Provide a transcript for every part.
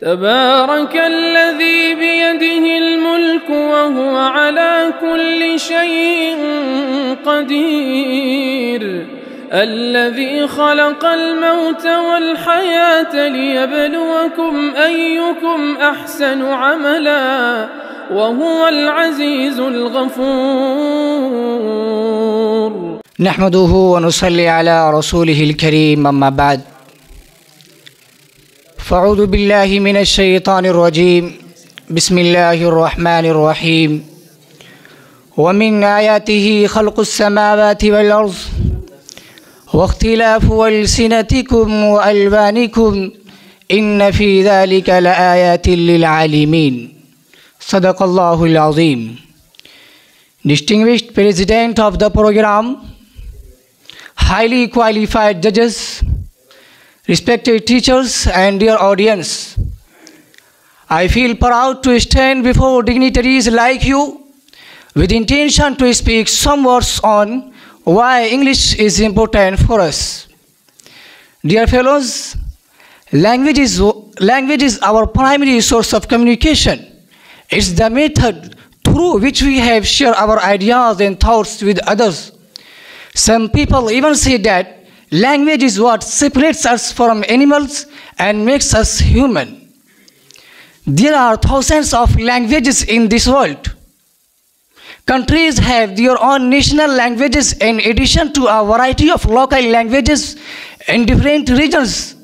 تبارك الذي بيده الملك وهو على كل شيء قدير. الذي خلق الموت والحياة ليبلوكم أيكم أحسن عملا وهو العزيز الغفور. نحمده ونصلي على رسوله الكريم أما بعد. فأعوذ بالله من الشيطان الرجيم. بسم الله الرحمن الرحيم. ومن آياته خلق السماوات والأرض واختلاف ألسنتكم وألوانكم إن في ذلك لآيات للعالمين. صدق الله العظيم. Distinguished President of the program, highly qualified judges, respected teachers and dear audience, I feel proud to stand before dignitaries like you with intention to speak some words on why English is important for us. Dear fellows, language is, language is our primary source of communication. It's the method through which we have shared our ideas and thoughts with others. Some people even say that language is what separates us from animals and makes us human. There are thousands of languages in this world. Countries have their own national languages in addition to a variety of local languages in different regions.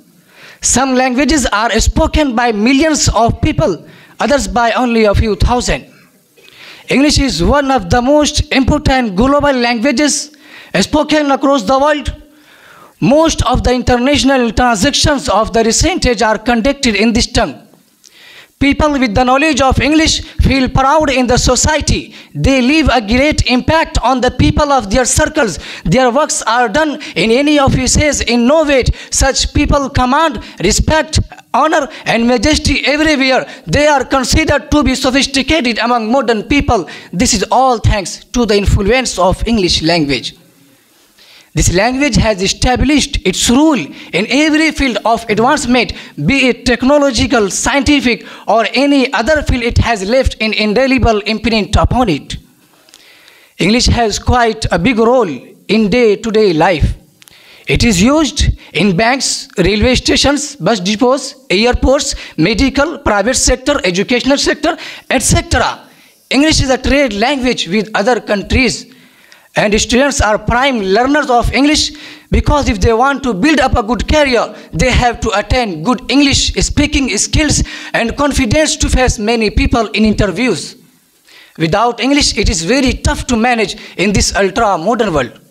Some languages are spoken by millions of people, others by only a few thousand. English is one of the most important global languages spoken across the world. Most of the international transactions of the recent age are conducted in this tongue. People with the knowledge of English feel proud in the society. They leave a great impact on the people of their circles. Their works are done in any offices in no way. Such people command respect, honor, and majesty everywhere. They are considered to be sophisticated among modern people. This is all thanks to the influence of English language. This language has established its rule in every field of advancement, be it technological, scientific, or any other field, it has left an indelible imprint upon it. English has quite a big role in day to day life. It is used in banks, railway stations, bus depots, airports, medical, private sector, educational sector, etc. English is a trade language with other countries and students are prime learners of English because if they want to build up a good career, they have to attain good English speaking skills and confidence to face many people in interviews. Without English, it is very tough to manage in this ultra modern world.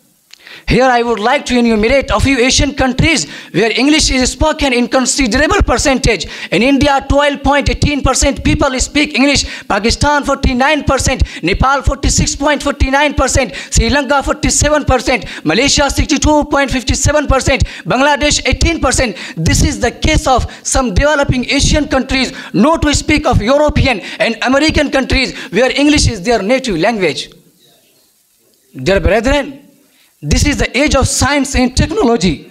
Here I would like to enumerate a few Asian countries where English is spoken in considerable percentage. In India, 12.18% people speak English. Pakistan, 49%. Nepal, 46.49%. Sri Lanka, 47%. Malaysia, 62.57%. Bangladesh, 18%. This is the case of some developing Asian countries, not to speak of European and American countries where English is their native language. Dear brethren, this is the age of science and technology.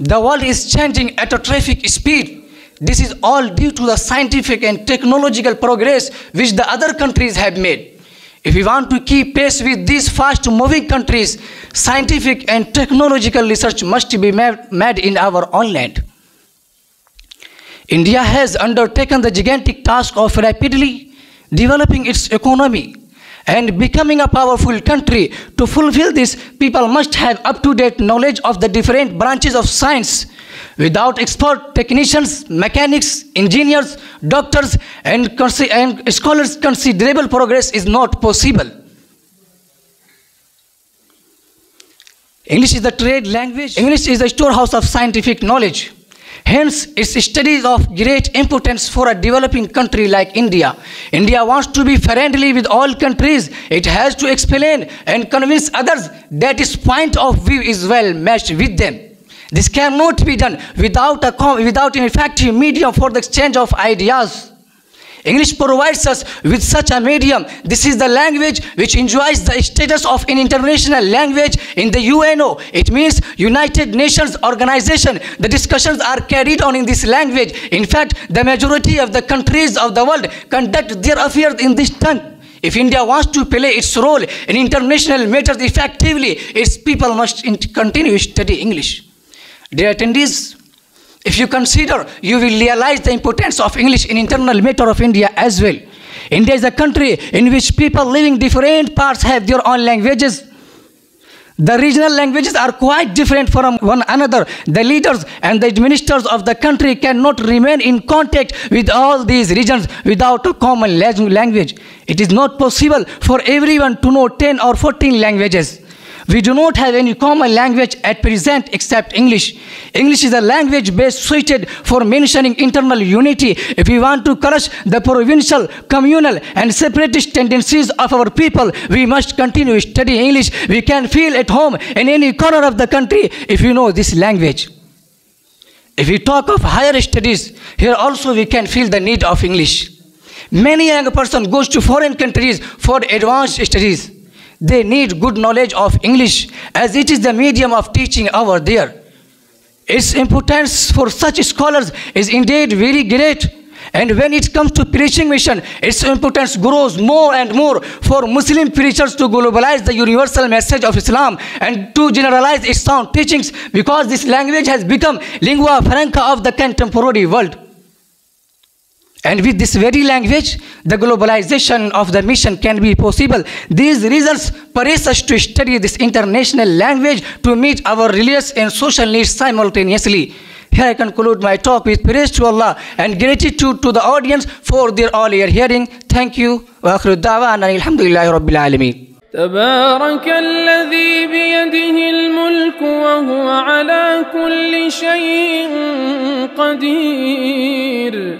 The world is changing at a terrific speed. This is all due to the scientific and technological progress which the other countries have made. If we want to keep pace with these fast moving countries, scientific and technological research must be made in our own land. India has undertaken the gigantic task of rapidly developing its economy and becoming a powerful country. To fulfill this, people must have up-to-date knowledge of the different branches of science. Without expert technicians, mechanics, engineers, doctors, and, and scholars, considerable progress is not possible. English is the trade language. English is the storehouse of scientific knowledge. Hence, its studies of great importance for a developing country like India. India wants to be friendly with all countries. It has to explain and convince others that its point of view is well matched with them. This cannot be done without, a, without an effective medium for the exchange of ideas. English provides us with such a medium. This is the language which enjoys the status of an international language in the UNO. It means United Nations Organization. The discussions are carried on in this language. In fact, the majority of the countries of the world conduct their affairs in this tongue. If India wants to play its role in international matters effectively, its people must continue to study English. Dear attendees, if you consider, you will realize the importance of English in internal matter of India as well. India is a country in which people living different parts have their own languages. The regional languages are quite different from one another. The leaders and the ministers of the country cannot remain in contact with all these regions without a common language. It is not possible for everyone to know 10 or 14 languages. We do not have any common language at present except English. English is a language best suited for mentioning internal unity. If we want to crush the provincial, communal, and separatist tendencies of our people, we must continue studying English. We can feel at home in any corner of the country if we know this language. If we talk of higher studies, here also we can feel the need of English. Many young person goes to foreign countries for advanced studies. They need good knowledge of English as it is the medium of teaching over there. Its importance for such scholars is indeed very great. And when it comes to preaching mission, its importance grows more and more for Muslim preachers to globalize the universal message of Islam and to generalize its sound teachings because this language has become lingua franca of the contemporary world. And with this very language, the globalization of the mission can be possible. These results press us to study this international language to meet our religious and social needs simultaneously. Here I conclude my talk with praise to Allah and gratitude to the audience for their all ear hearing. Thank you. وآخر الدعوة الحمد لله رب العالمين. تبارك الذي بيده الملك وهو على كل شيء قدير